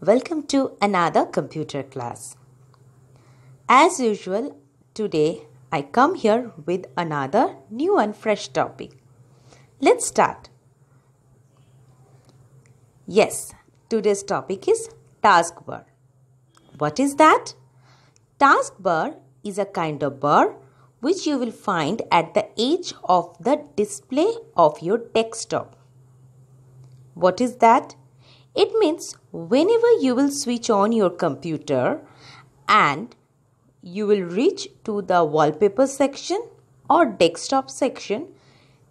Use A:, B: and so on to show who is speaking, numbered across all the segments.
A: Welcome to another computer class. As usual, today I come here with another new and fresh topic. Let's start. Yes, today's topic is taskbar. What is that? Taskbar is a kind of bar which you will find at the edge of the display of your desktop. What is that? It means whenever you will switch on your computer and you will reach to the wallpaper section or desktop section,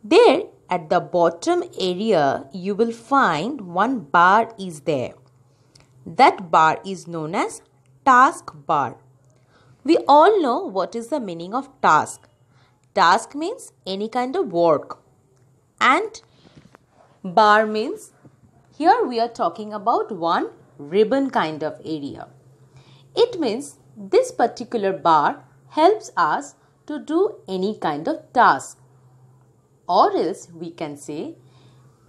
A: there at the bottom area you will find one bar is there. That bar is known as task bar. We all know what is the meaning of task. Task means any kind of work and bar means here we are talking about one ribbon kind of area. It means this particular bar helps us to do any kind of task. Or else we can say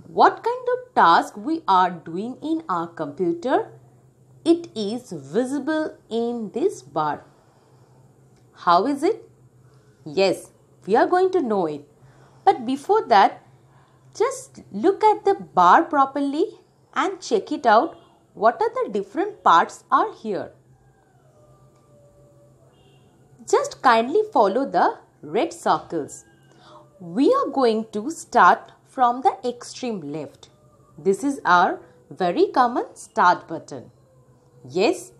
A: what kind of task we are doing in our computer. It is visible in this bar. How is it? Yes, we are going to know it. But before that, just look at the bar properly and check it out what are the different parts are here. Just kindly follow the red circles. We are going to start from the extreme left. This is our very common start button. Yes,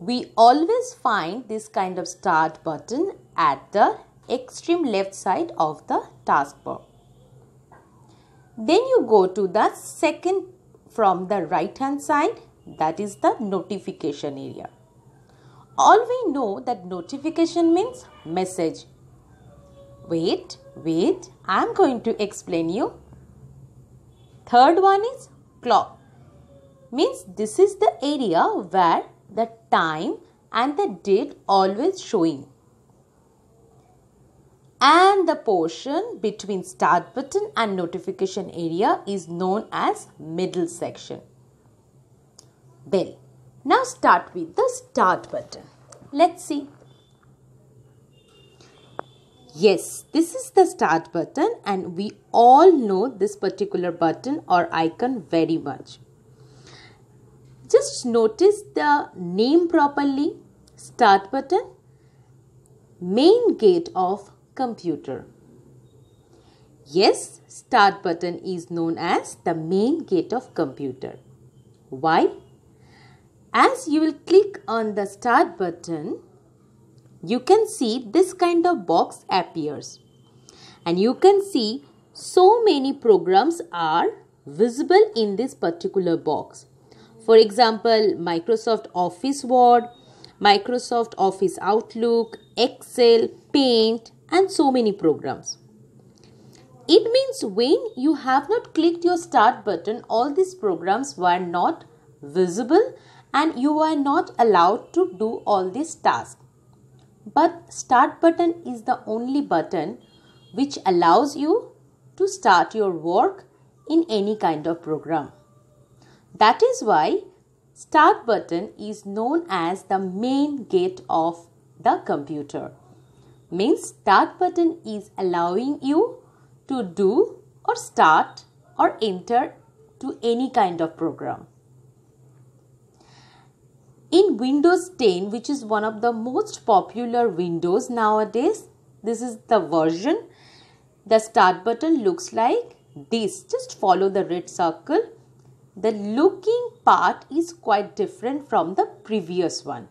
A: we always find this kind of start button at the extreme left side of the taskbar. Then you go to the second from the right hand side that is the notification area. All we know that notification means message. Wait, wait, I am going to explain you. Third one is clock. Means this is the area where the time and the date always showing and the portion between start button and notification area is known as middle section. Well, now start with the start button. Let's see. Yes, this is the start button and we all know this particular button or icon very much. Just notice the name properly. Start button, main gate of computer. Yes, start button is known as the main gate of computer. Why? As you will click on the start button, you can see this kind of box appears. And you can see so many programs are visible in this particular box. For example, Microsoft Office Word, Microsoft Office Outlook, Excel, Paint, and so many programs. It means when you have not clicked your start button, all these programs were not visible and you were not allowed to do all these tasks. But start button is the only button which allows you to start your work in any kind of program. That is why start button is known as the main gate of the computer means start button is allowing you to do or start or enter to any kind of program. In Windows 10 which is one of the most popular windows nowadays this is the version. The start button looks like this. Just follow the red circle. The looking part is quite different from the previous one.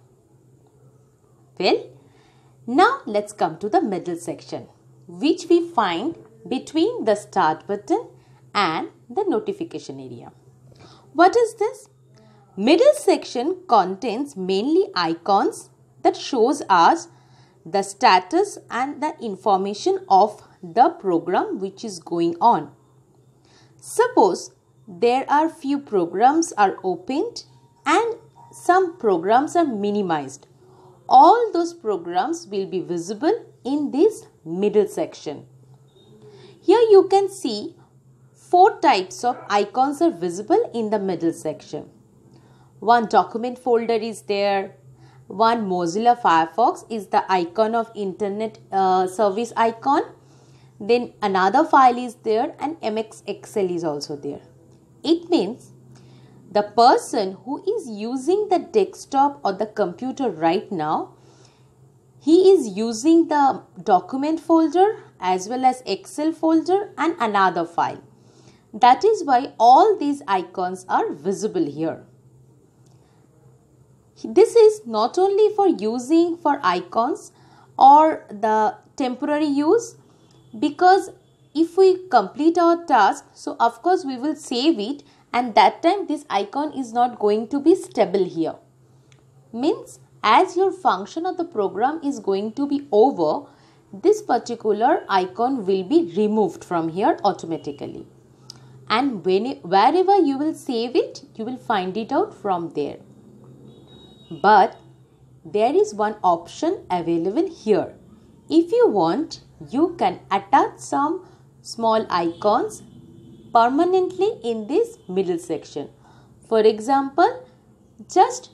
A: Well now let's come to the middle section which we find between the start button and the notification area. What is this? Middle section contains mainly icons that shows us the status and the information of the program which is going on. Suppose there are few programs are opened and some programs are minimized all those programs will be visible in this middle section. Here you can see four types of icons are visible in the middle section. one document folder is there one Mozilla Firefox is the icon of internet uh, service icon then another file is there and MS Excel is also there it means the person who is using the desktop or the computer right now he is using the document folder as well as Excel folder and another file. That is why all these icons are visible here. This is not only for using for icons or the temporary use because if we complete our task so of course we will save it and that time this icon is not going to be stable here. Means as your function of the program is going to be over this particular icon will be removed from here automatically. And when wherever you will save it you will find it out from there. But there is one option available here. If you want, you can attach some small icons permanently in this middle section. For example, just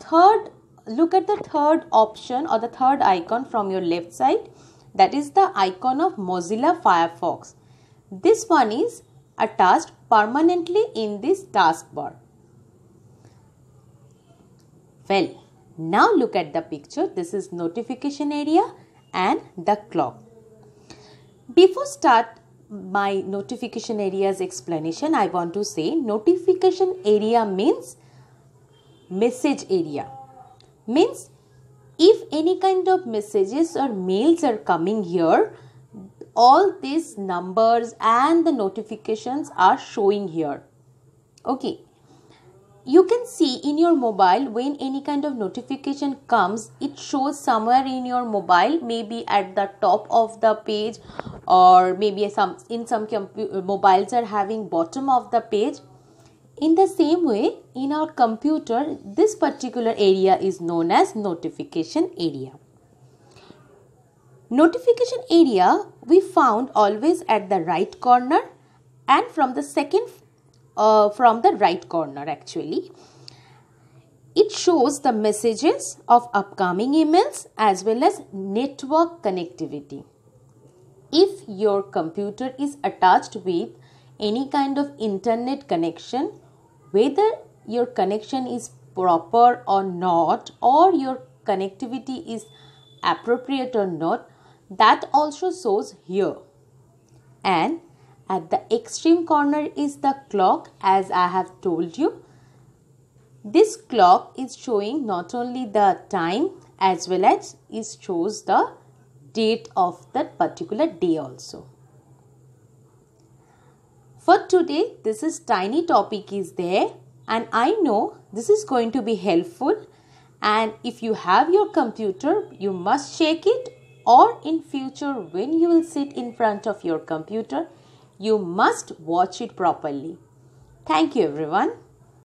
A: third look at the third option or the third icon from your left side that is the icon of Mozilla Firefox. This one is attached permanently in this taskbar. Well, now look at the picture. This is notification area and the clock. Before start my notification areas explanation, I want to say notification area means message area. Means if any kind of messages or mails are coming here, all these numbers and the notifications are showing here. Okay you can see in your mobile when any kind of notification comes it shows somewhere in your mobile maybe at the top of the page or maybe some in some mobiles are having bottom of the page in the same way in our computer this particular area is known as notification area notification area we found always at the right corner and from the second uh, from the right corner actually. It shows the messages of upcoming emails as well as network connectivity. If your computer is attached with any kind of internet connection, whether your connection is proper or not or your connectivity is appropriate or not, that also shows here. And at the extreme corner is the clock as I have told you. This clock is showing not only the time as well as it shows the date of that particular day also. For today this is tiny topic is there and I know this is going to be helpful and if you have your computer you must check it or in future when you will sit in front of your computer you must watch it properly. Thank you everyone.